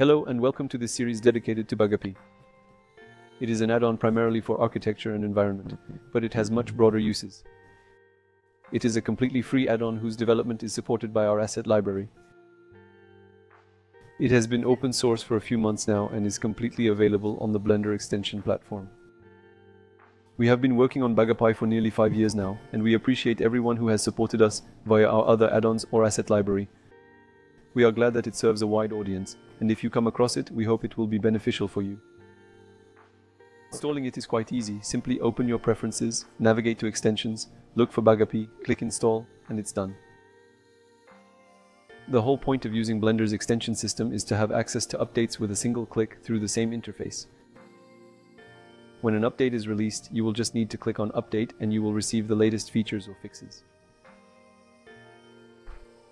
Hello and welcome to this series dedicated to BagaPie. It is an add-on primarily for architecture and environment, but it has much broader uses. It is a completely free add-on whose development is supported by our asset library. It has been open source for a few months now and is completely available on the Blender extension platform. We have been working on BagaPie for nearly five years now, and we appreciate everyone who has supported us via our other add-ons or asset library. We are glad that it serves a wide audience, and if you come across it, we hope it will be beneficial for you. Installing it is quite easy. Simply open your preferences, navigate to extensions, look for BagaPie, click install, and it's done. The whole point of using Blender's extension system is to have access to updates with a single click through the same interface. When an update is released, you will just need to click on Update and you will receive the latest features or fixes.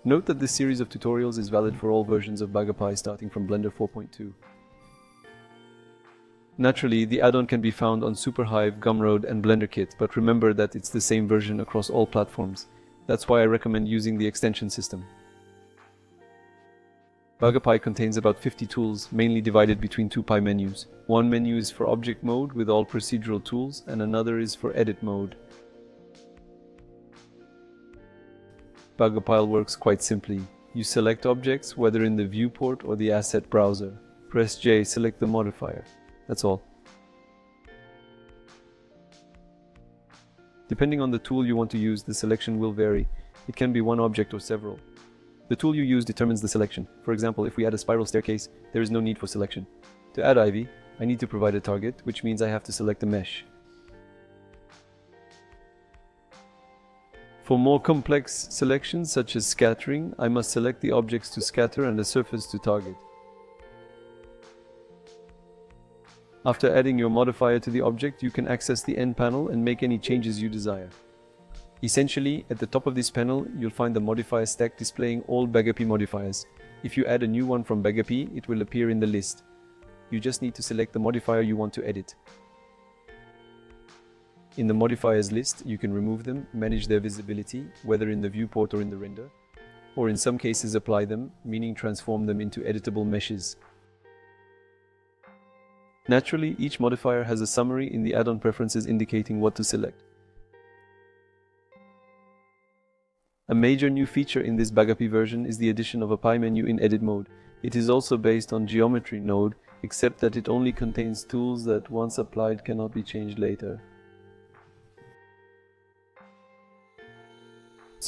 Note that this series of tutorials is valid for all versions of BagaPie starting from Blender 4.2. Naturally, the add-on can be found on Superhive, Gumroad and BlenderKit, but remember that it's the same version across all platforms. That's why I recommend using the extension system. BagaPie contains about 50 tools, mainly divided between two pie menus. One menu is for object mode with all procedural tools, and another is for edit mode. BagaPie works quite simply. You select objects, whether in the viewport or the asset browser. Press J, select the modifier. That's all. Depending on the tool you want to use, the selection will vary. It can be one object or several. The tool you use determines the selection. For example, if we add a spiral staircase, there is no need for selection. To add ivy, I need to provide a target, which means I have to select a mesh. For more complex selections such as scattering, I must select the objects to scatter and the surface to target. After adding your modifier to the object, you can access the N panel and make any changes you desire. Essentially, at the top of this panel, you'll find the modifier stack displaying all BagaPie modifiers. If you add a new one from BagaPie, it will appear in the list. You just need to select the modifier you want to edit. In the modifiers list, you can remove them, manage their visibility, whether in the viewport or in the render, or in some cases apply them, meaning transform them into editable meshes. Naturally, each modifier has a summary in the add-on preferences indicating what to select. A major new feature in this BagaPie version is the addition of a pie menu in edit mode. It is also based on geometry node, except that it only contains tools that once applied cannot be changed later.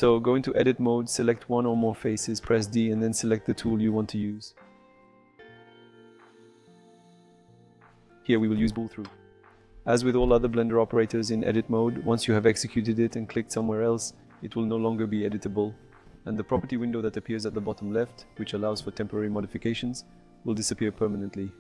So go into edit mode, select one or more faces, press D and then select the tool you want to use. Here we will use bool through. As with all other Blender operators in edit mode, once you have executed it and clicked somewhere else, it will no longer be editable, and the property window that appears at the bottom left, which allows for temporary modifications, will disappear permanently.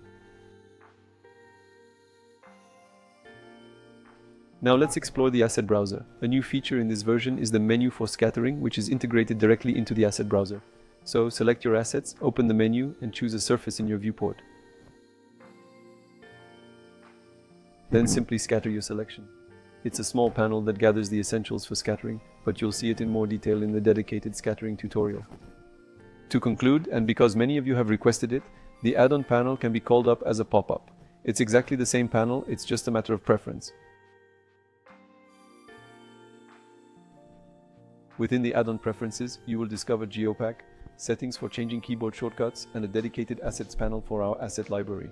Now let's explore the asset browser. A new feature in this version is the menu for scattering, which is integrated directly into the asset browser. So select your assets, open the menu, and choose a surface in your viewport. Then simply scatter your selection. It's a small panel that gathers the essentials for scattering, but you'll see it in more detail in the dedicated scattering tutorial. To conclude, and because many of you have requested it, the add-on panel can be called up as a pop-up. It's exactly the same panel, it's just a matter of preference. Within the add-on preferences, you will discover GeoPack, settings for changing keyboard shortcuts, and a dedicated assets panel for our asset library.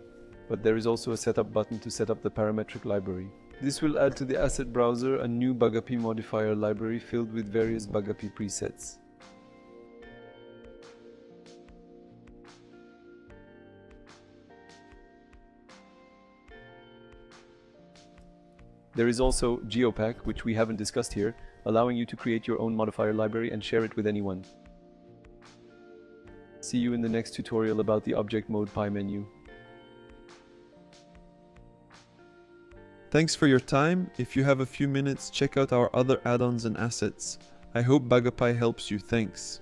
But there is also a setup button to set up the parametric library. This will add to the asset browser a new BagaPie modifier library filled with various BagaPie presets. There is also GeoPack, which we haven't discussed here, allowing you to create your own modifier library and share it with anyone. See you in the next tutorial about the object mode pie menu. Thanks for your time. If you have a few minutes, check out our other add-ons and assets. I hope BagaPie helps you. Thanks.